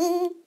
Mm-hmm.